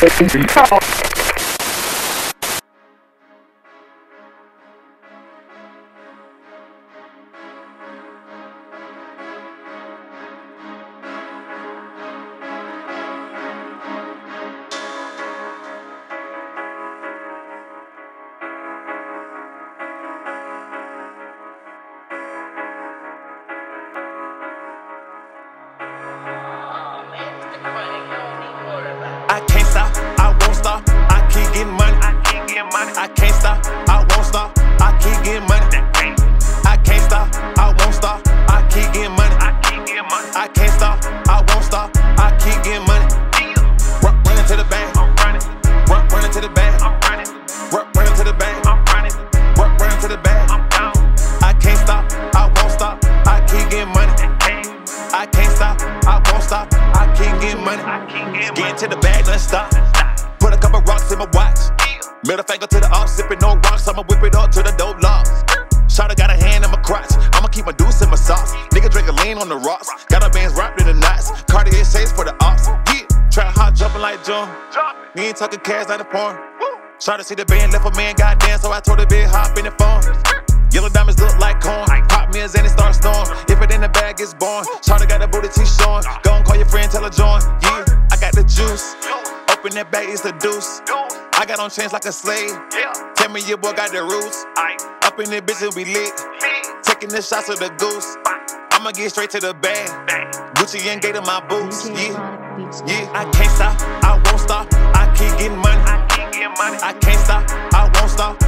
I getting money. I keep getting money. I can't stop, I won't stop. I keep getting money. I can't stop, I won't stop. I keep getting money. I keep getting money. I can't stop, I won't stop. I keep getting money. Run, running to the bank. I'm running. Run, running to the bank. I'm running. Run, running to the bank. I'm running. Run, running to the bank. I'm down. I can't stop, I won't stop. I keep getting money. I can't stop, I won't stop. I keep getting money. Get into the bag, let's stop. In my watch. Middle finger to the off, sipping no rocks. I'ma whip it up to the dope locks. Shawty got a hand in my crotch. I'ma keep my deuce in my socks. Nigga drink a lean on the rocks. Got our bands wrapped in the knots. Cartier shades for the ops. Yeah, trap hot jumping like John. We ain't talking cash, not a porn. Shawty see the band, left a man, goddamn. So I told the big hop in the phone. Yellow diamonds look like corn. Pop me and it start storm. If it in the bag, it's born. Shawty got a booty T showing. Go and call your friend, tell her join. Yeah, I got the juice. Open that bag, is the deuce. I got on chains like a slave. Tell me your boy got the roots. Up in that bitch and we lit. Taking the shots of the goose. I'ma get straight to the bag. Gucci and Gator my boots. Yeah. Yeah, I can't stop, I won't stop. I keep getting money. I keep getting money. I can't stop, I won't stop.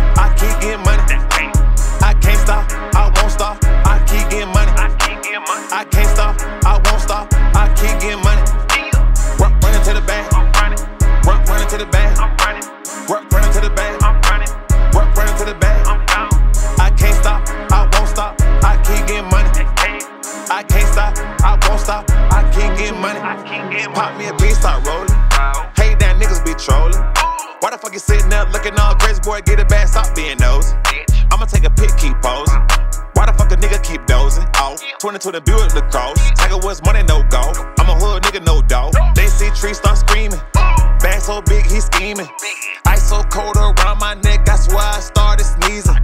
Pop me a beat, start rolling. Hey, that niggas be trolling. Why the fuck you sitting there looking all crazy, boy? Get it back, stop being nosy. I'ma take a pic, keep posing. Why the fuck a nigga keep dozing? Oh, 22 the Buick Lacrosse. Tiger Woods money, no go. I'm a hood nigga, no dough. They see trees start screaming. Bag so big, he scheming. Ice so cold around my neck, that's why I started sneezing.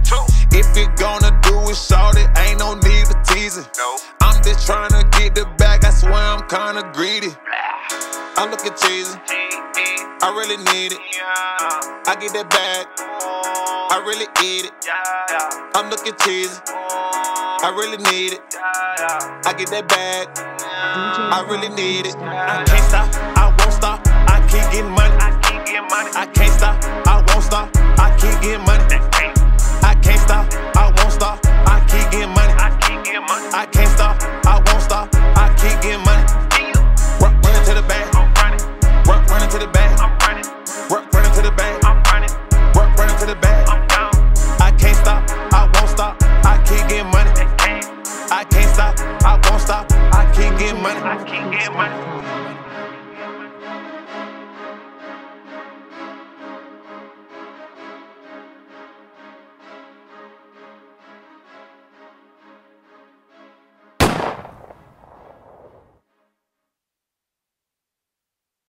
If you gonna do it, shout it, ain't no need for teasing. I'm just trying to get the bag, I swear I'm kinda greedy. I look at cheesy, I really need it. I get that bag, I really eat it. I'm looking cheesy, I really need it. I get that bag, I really need it. I can't stop, I won't stop. I keep getting money. can't stop, I won't stop. I can't get money. I can't get money.